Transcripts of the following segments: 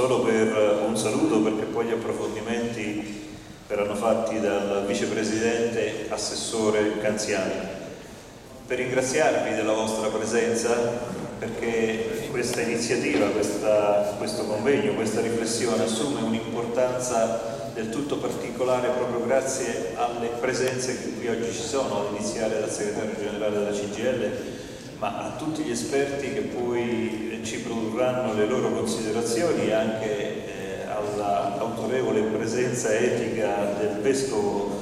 solo per un saluto perché poi gli approfondimenti verranno fatti dal vicepresidente assessore Canziani. Per ringraziarvi della vostra presenza perché questa iniziativa, questa, questo convegno, questa riflessione assume un'importanza del tutto particolare proprio grazie alle presenze che qui oggi ci sono, ad iniziare dal segretario generale della CGL, ma a tutti gli esperti che poi ci produrranno le loro considerazioni anche eh, all'autorevole presenza etica del Vescovo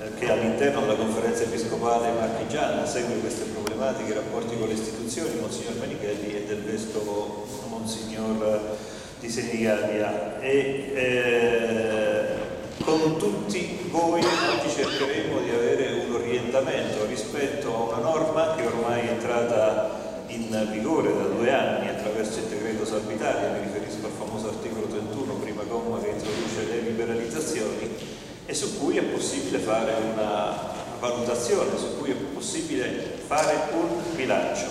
eh, che all'interno della conferenza episcopale marchigiana segue queste problematiche, i rapporti con le istituzioni, Monsignor Panichelli e del Vescovo Monsignor di Senigallia. E, eh, con tutti voi oggi cercheremo di avere un orientamento rispetto a una norma che ormai è entrata in vigore da due anni attraverso il decreto Salvitaria, mi riferisco al famoso articolo 31, prima comma che introduce le liberalizzazioni e su cui è possibile fare una valutazione, su cui è possibile fare un bilancio.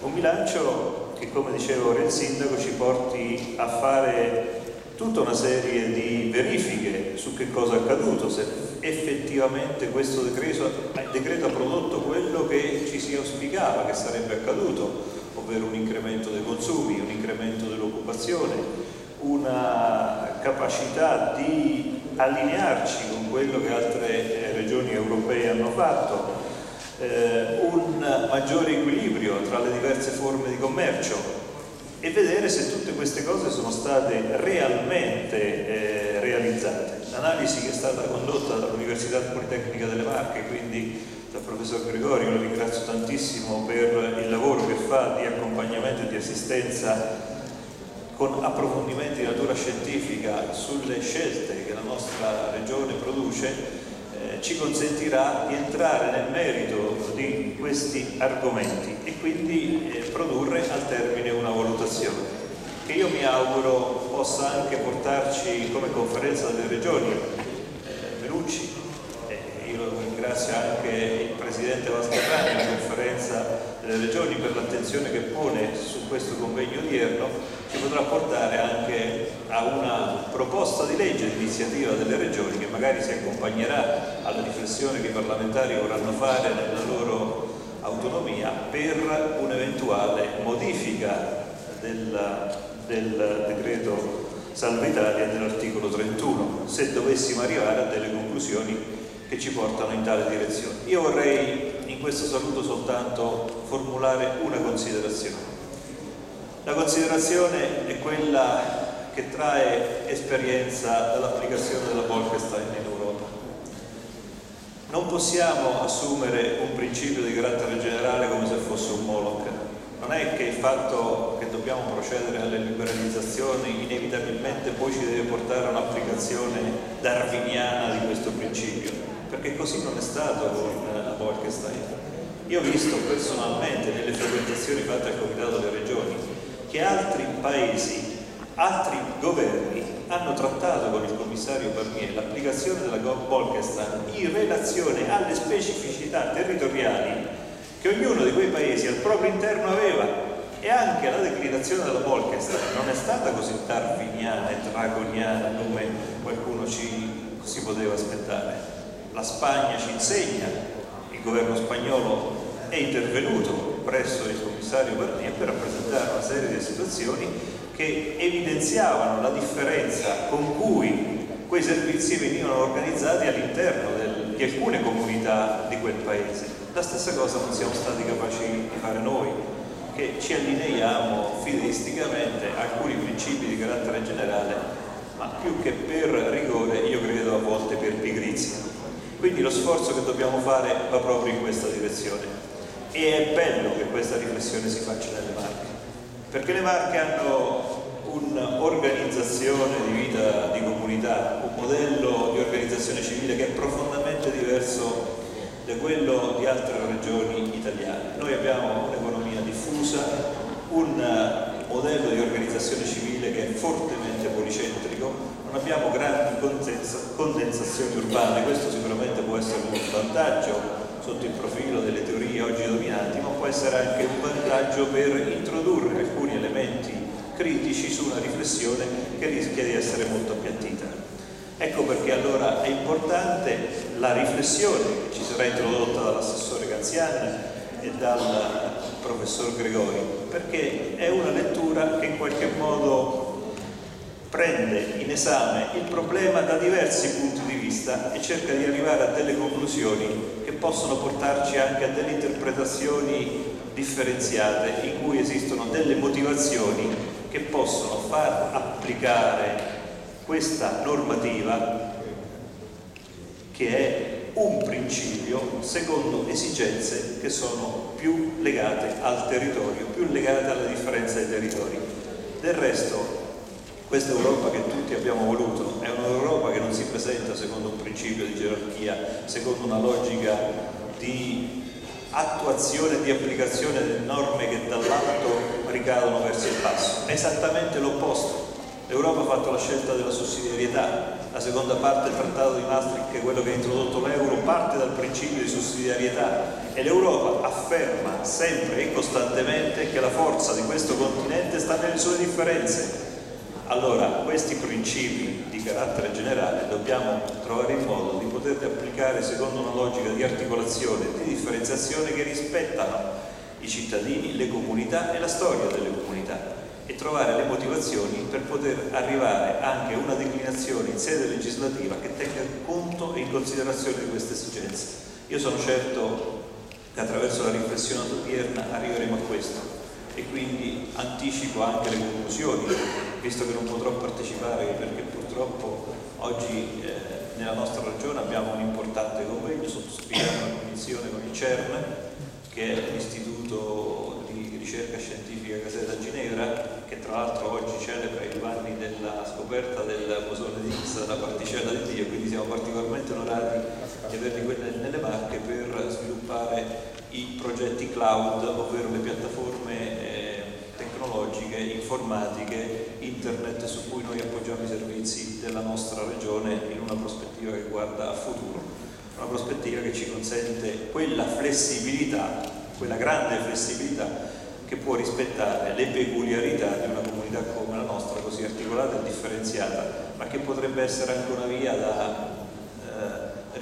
Un bilancio che, come diceva ora il sindaco, ci porti a fare tutta una serie di verifiche su che cosa è accaduto, se effettivamente questo decreto, decreto ha prodotto quello che ci si auspicava che sarebbe accaduto, ovvero un incremento dei consumi, un incremento dell'occupazione, una capacità di allinearci con quello che altre regioni europee hanno fatto, eh, un maggiore equilibrio tra le diverse forme di commercio, e vedere se tutte queste cose sono state realmente eh, realizzate. L'analisi che è stata condotta dall'Università Politecnica delle Marche, quindi dal professor Gregorio, lo ringrazio tantissimo per il lavoro che fa di accompagnamento e di assistenza con approfondimenti di natura scientifica sulle scelte che la nostra regione produce, eh, ci consentirà di entrare nel merito di questi argomenti e quindi eh, produrre al termine una valutazione che io mi auguro possa anche portarci come conferenza delle regioni. Eh, eh, io ringrazio anche il Presidente Vascarrani, la conferenza delle regioni per l'attenzione che pone su questo convegno odierno, ci potrà portare anche a una proposta di legge di iniziativa delle regioni che magari si accompagnerà alla riflessione che i parlamentari vorranno fare nella loro autonomia per un'eventuale modifica del, del decreto Salva Italia dell'articolo 31, se dovessimo arrivare a delle conclusioni che ci portano in tale direzione. Io vorrei in questo saluto soltanto formulare una considerazione. La considerazione è quella che trae esperienza dall'applicazione della Bolkestein in Europa. Non possiamo assumere un principio di carattere generale come se fosse un Moloch. Non è che il fatto che dobbiamo procedere alle liberalizzazioni inevitabilmente poi ci deve portare a un'applicazione darwiniana di questo principio, perché così non è stato con la Bolkestein. Io ho visto personalmente nelle frequentazioni fatte al Comitato delle Regioni che altri paesi altri governi hanno trattato con il commissario Barnier l'applicazione della Bolkestein in relazione alle specificità territoriali che ognuno di quei paesi al proprio interno aveva e anche la declinazione della Bolkestein non è stata così darwiniana e dragoniana come qualcuno ci si poteva aspettare. La Spagna ci insegna, il governo spagnolo è intervenuto presso il commissario Barnier per rappresentare una serie di situazioni che evidenziavano la differenza con cui quei servizi venivano organizzati all'interno di alcune comunità di quel paese. La stessa cosa non siamo stati capaci di fare noi, che ci allineiamo fideisticamente a alcuni principi di carattere generale, ma più che per rigore, io credo a volte per pigrizia. Quindi lo sforzo che dobbiamo fare va proprio in questa direzione. E è bello che questa riflessione si faccia nelle Marche perché le Marche hanno un'organizzazione di vita di comunità, un modello di organizzazione civile che è profondamente diverso da quello di altre regioni italiane. Noi abbiamo un'economia diffusa, un modello di organizzazione civile che è fortemente policentrico, non abbiamo grandi condensazioni urbane, questo sicuramente può essere un vantaggio sotto il profilo delle teorie oggi dominanti, ma può essere anche un vantaggio per introdurre alcuni elementi critici su una riflessione che rischia di essere molto appiattita. Ecco perché allora è importante la riflessione che ci sarà introdotta dall'assessore Canzian e dal professor Gregori, perché è una lettura che in qualche modo prende in esame il problema da diversi punti di vista e cerca di arrivare a delle conclusioni che possono portarci anche a delle interpretazioni differenziate in cui esistono delle motivazioni che possono far applicare questa normativa che è un principio secondo esigenze che sono più legate al territorio, più legate alla differenza dei territori. Del resto questa Europa che tutti abbiamo voluto è un'Europa che non si presenta secondo un principio di gerarchia, secondo una logica di attuazione e di applicazione delle norme che dall'alto ricadono verso il basso. È esattamente l'opposto. L'Europa ha fatto la scelta della sussidiarietà, la seconda parte del trattato di Maastricht, che è quello che ha introdotto l'euro, parte dal principio di sussidiarietà e l'Europa afferma sempre e costantemente che la forza di questo continente sta nelle sue differenze. Allora, questi principi di carattere generale dobbiamo trovare il modo di poterli applicare secondo una logica di articolazione e di differenziazione che rispettano i cittadini, le comunità e la storia delle comunità e trovare le motivazioni per poter arrivare anche a una declinazione in sede legislativa che tenga conto e in considerazione di queste esigenze. Io sono certo che attraverso la riflessione odierna arriveremo a questo e quindi anticipo anche le conclusioni, visto che non potrò partecipare perché purtroppo oggi eh, nella nostra regione abbiamo un importante convegno, sottoscriviamo una commissione con il CERN, che è l'istituto di ricerca scientifica Caseta Ginevra, che tra l'altro oggi celebra i due anni della scoperta del bosone di Higgs della particella di Dio, quindi siamo particolarmente onorati di averli nelle Marche per sviluppare i progetti cloud, ovvero le piattaforme eh, tecnologiche, informatiche, internet su cui noi appoggiamo i servizi della nostra regione in una prospettiva che guarda a futuro. Una prospettiva che ci consente quella flessibilità, quella grande flessibilità che può rispettare le peculiarità di una comunità come la nostra, così articolata e differenziata, ma che potrebbe essere anche una via da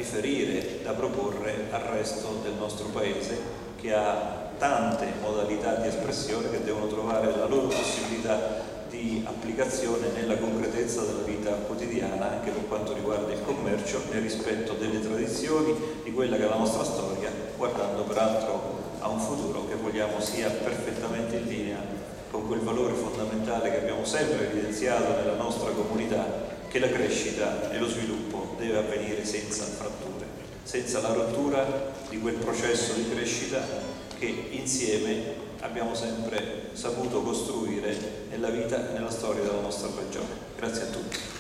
riferire, da proporre al resto del nostro Paese, che ha tante modalità di espressione che devono trovare la loro possibilità di applicazione nella concretezza della vita quotidiana anche per quanto riguarda il commercio nel rispetto delle tradizioni, di quella che è la nostra storia, guardando peraltro a un futuro che vogliamo sia perfettamente in linea con quel valore fondamentale che abbiamo sempre evidenziato nella nostra comunità, che la crescita e lo sviluppo deve avvenire senza fratture, senza la rottura di quel processo di crescita che insieme abbiamo sempre saputo costruire nella vita e nella storia della nostra regione. Grazie a tutti.